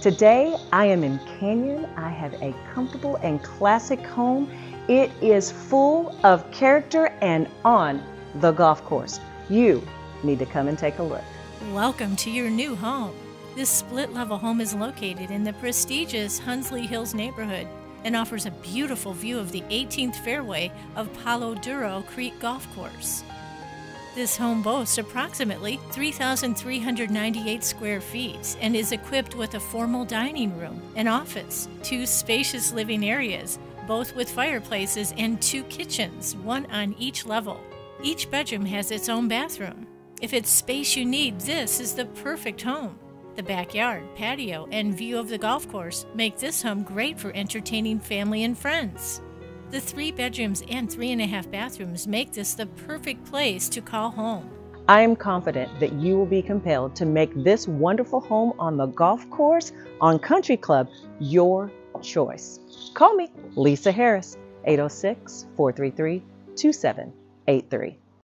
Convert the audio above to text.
Today I am in Canyon. I have a comfortable and classic home. It is full of character and on the golf course. You need to come and take a look. Welcome to your new home. This split level home is located in the prestigious Hunsley Hills neighborhood and offers a beautiful view of the 18th fairway of Palo Duro Creek Golf Course. This home boasts approximately 3,398 square feet and is equipped with a formal dining room, an office, two spacious living areas, both with fireplaces, and two kitchens, one on each level. Each bedroom has its own bathroom. If it's space you need, this is the perfect home. The backyard, patio, and view of the golf course make this home great for entertaining family and friends. The three bedrooms and three and a half bathrooms make this the perfect place to call home. I am confident that you will be compelled to make this wonderful home on the golf course on Country Club your choice. Call me, Lisa Harris, 806 433 2783.